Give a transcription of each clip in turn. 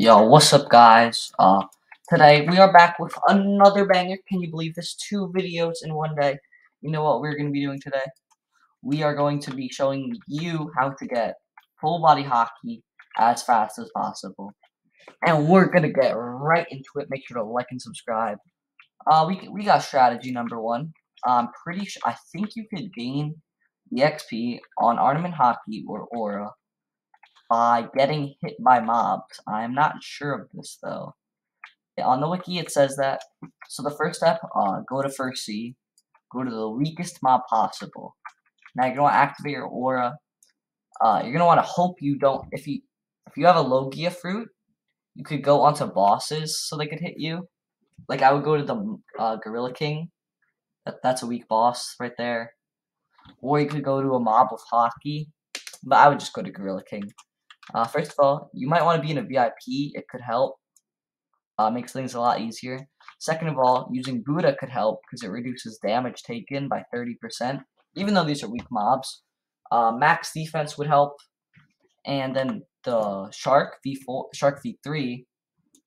Yo, what's up guys? Uh, today we are back with another banger. Can you believe this? Two videos in one day. You know what we're going to be doing today? We are going to be showing you how to get full body Haki as fast as possible. And we're going to get right into it. Make sure to like and subscribe. Uh, we, we got strategy number one. I'm pretty sure, I think you could gain the XP on Armament Haki or Aura by getting hit by mobs. I'm not sure of this though. On the wiki it says that. So the first step, uh, go to first Sea, go to the weakest mob possible. Now you're gonna activate your aura. Uh, you're gonna want to hope you don't. If you if you have a Logia fruit, you could go onto bosses so they could hit you. Like I would go to the uh, Gorilla King. That that's a weak boss right there. Or you could go to a mob with Haki. But I would just go to Gorilla King. Uh, first of all, you might want to be in a VIP. It could help. Uh, makes things a lot easier. Second of all, using Buddha could help because it reduces damage taken by 30%. Even though these are weak mobs. Uh, max defense would help. And then the Shark V4, Shark V3,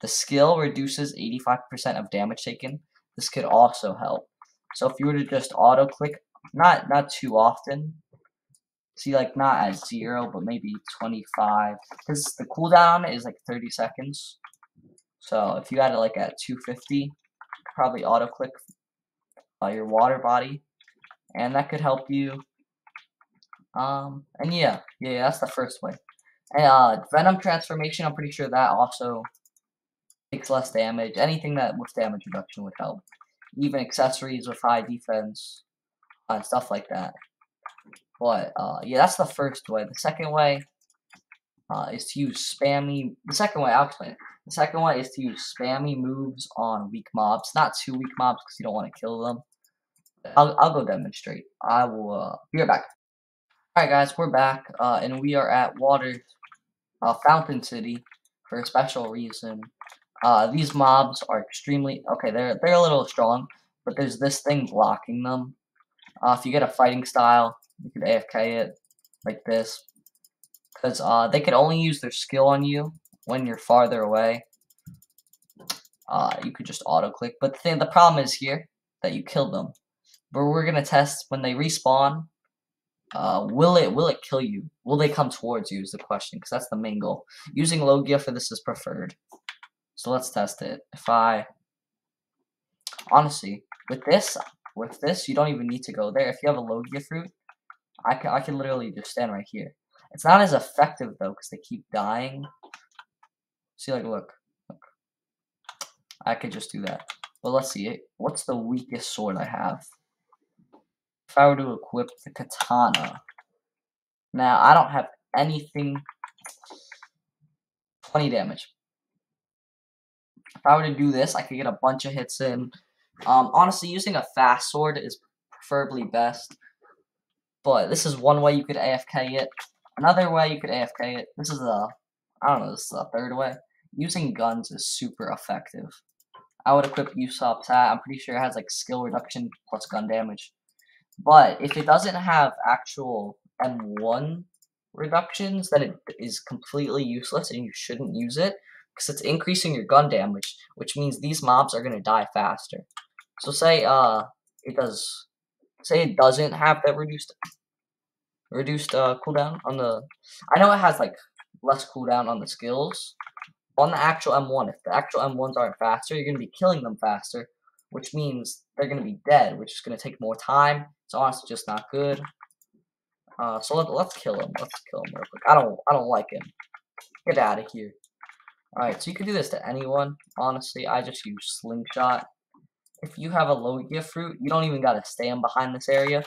the skill reduces 85% of damage taken. This could also help. So if you were to just auto click, not not too often, See, like, not at zero, but maybe 25. Because the cooldown is like 30 seconds. So if you had it like at 250, probably auto click uh, your water body. And that could help you. Um, and yeah, yeah, that's the first way. And, uh, Venom transformation, I'm pretty sure that also takes less damage. Anything that with damage reduction would help. Even accessories with high defense, uh, and stuff like that. But uh, yeah, that's the first way. The second way uh, is to use spammy. The second way, I'll explain it. The second way is to use spammy moves on weak mobs. Not too weak mobs because you don't want to kill them. I'll, I'll go demonstrate. I will uh, be right back. Alright guys, we're back, uh, and we are at Water uh, Fountain City for a special reason. Uh, these mobs are extremely okay. They're they're a little strong, but there's this thing blocking them. Uh, if you get a fighting style, you could AFK it like this. Because uh, they could only use their skill on you when you're farther away. Uh, you could just auto click. But the thing, the problem is here that you killed them. But we're gonna test when they respawn. Uh, will it will it kill you? Will they come towards you? Is the question because that's the main goal. Using Logia for this is preferred. So let's test it. If I honestly with this with this you don't even need to go there. If you have a Logia fruit, I can, I can literally just stand right here. It's not as effective, though, because they keep dying. See, like, look. Look. I could just do that. But let's see. it. What's the weakest sword I have? If I were to equip the katana. Now, I don't have anything. 20 damage. If I were to do this, I could get a bunch of hits in. Um, honestly, using a fast sword is preferably best. But this is one way you could AFK it. Another way you could AFK it. This is a, I don't know, this is the third way. Using guns is super effective. I would equip Usopp's hat. I'm pretty sure it has like skill reduction plus gun damage. But if it doesn't have actual M1 reductions, then it is completely useless and you shouldn't use it because it's increasing your gun damage, which means these mobs are going to die faster. So say uh it does say it doesn't have that reduced reduced uh, cooldown on the. I know it has like less cooldown on the skills. On the actual M1, if the actual M1s aren't faster, you're gonna be killing them faster, which means they're gonna be dead, which is gonna take more time. It's honestly just not good. Uh, so let, let's kill him. Let's kill him real quick. I don't I don't like him. Get out of here. Alright, so you can do this to anyone. Honestly, I just use slingshot if you have a Logia fruit, you don't even gotta stand behind this area.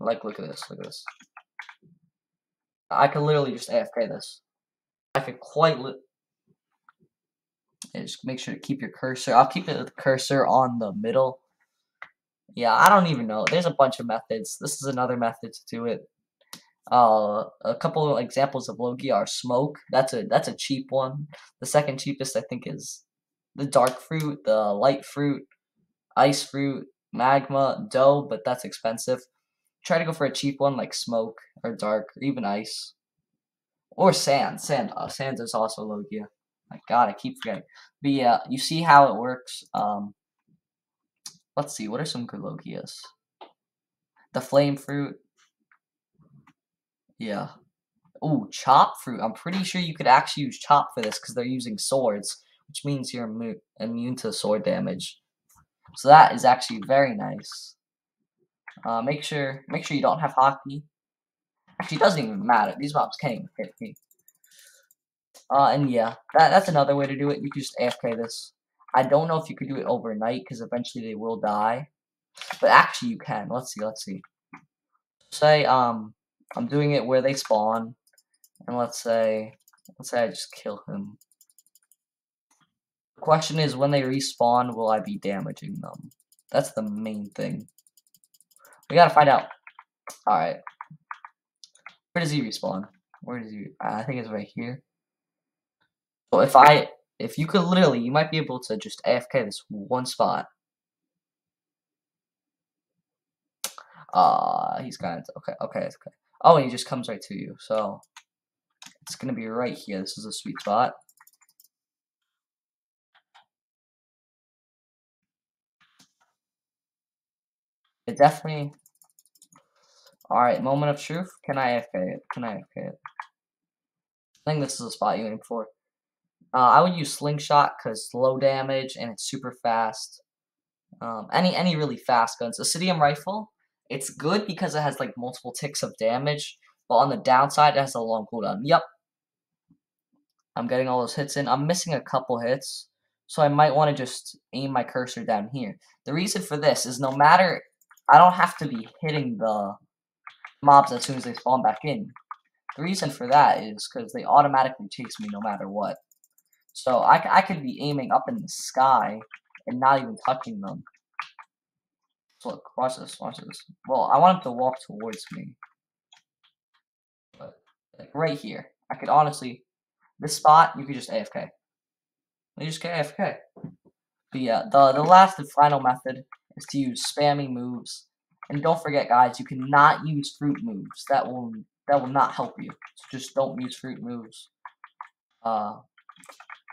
Like, look at this, look at this. I could literally just AFK this. I could quite li just make sure to keep your cursor. I'll keep it the cursor on the middle. Yeah, I don't even know. There's a bunch of methods. This is another method to do it. Uh, a couple of examples of Logia are smoke. That's a that's a cheap one. The second cheapest I think is the dark fruit, the light fruit, ice fruit, magma, dough, but that's expensive. Try to go for a cheap one like smoke or dark or even ice. Or sand. Sand. Uh, sand is also Logia. My god, I keep forgetting. But yeah, you see how it works. Um, let's see, what are some good Logias? The flame fruit. Yeah. Ooh, chop fruit. I'm pretty sure you could actually use chop for this because they're using swords, which means you're immune to sword damage. So that is actually very nice. Uh, make sure make sure you don't have Haki. Actually, doesn't even matter. These mobs can't even hit me. Uh, and yeah, that, that's another way to do it. You can just AFK this. I don't know if you could do it overnight, because eventually they will die. But actually, you can. Let's see, let's see. Say, um, I'm doing it where they spawn. And let's say, let's say I just kill him. Question is, when they respawn, will I be damaging them? That's the main thing. We gotta find out. Alright. Where does he respawn? Where does he? I think it's right here. So if I, if you could literally, you might be able to just AFK this one spot. Uh, he's of, okay, okay, okay. Oh, he just comes right to you, so it's gonna be right here. This is a sweet spot. It definitely Alright, moment of truth. Can I AFK it? Can I AFK it? I think this is a spot you aim for. Uh, I would use slingshot because low damage and it's super fast. Um, any any really fast guns. Acidum rifle, it's good because it has like multiple ticks of damage, but on the downside it has a long cooldown. Yep. I'm getting all those hits in. I'm missing a couple hits, so I might want to just aim my cursor down here. The reason for this is no matter I don't have to be hitting the mobs as soon as they spawn back in. The reason for that is because they automatically chase me no matter what. So I, I could be aiming up in the sky and not even touching them. So look, watch this, watch this. Well, I want them to walk towards me. But, like, right here. I could honestly, this spot, you could just AFK. You just get AFK. But yeah, the, the last and final method is to use spamming moves and don't forget, guys, you cannot use fruit moves. That will that will not help you. So just don't use fruit moves. Uh,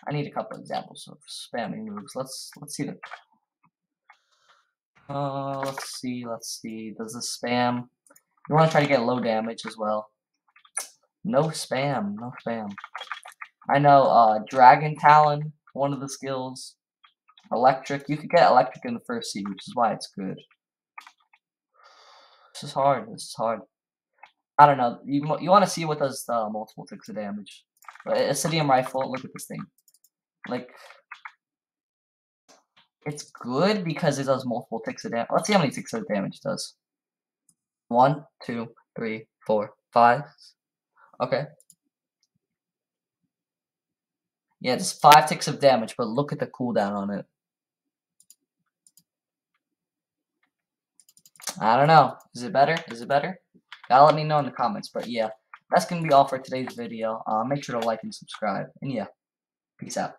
I need a couple examples of spamming moves. Let's let's see the. Uh, let's see, let's see. Does this spam? You want to try to get low damage as well. No spam, no spam. I know, uh, Dragon Talon, one of the skills. Electric, you could get electric in the first seed, which is why it's good. This is hard. This is hard. I don't know. You you want to see what does the multiple ticks of damage? Acidum rifle. Look at this thing. Like, it's good because it does multiple ticks of damage. Let's see how many ticks of damage it does. One, two, three, four, five. Okay. Yeah, it's five ticks of damage, but look at the cooldown on it. I don't know. Is it better? Is it better? Gotta let me know in the comments. But yeah, that's gonna be all for today's video. Uh, make sure to like and subscribe. And yeah, peace out.